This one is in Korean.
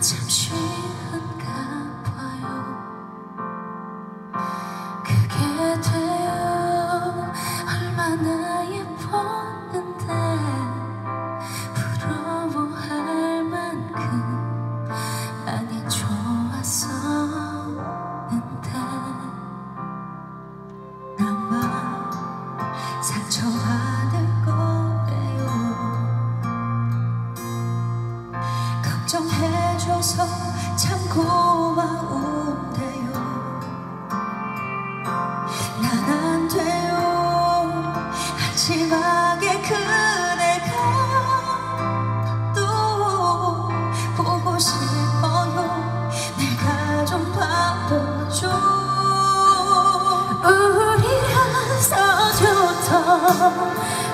残损 우리라서 좋던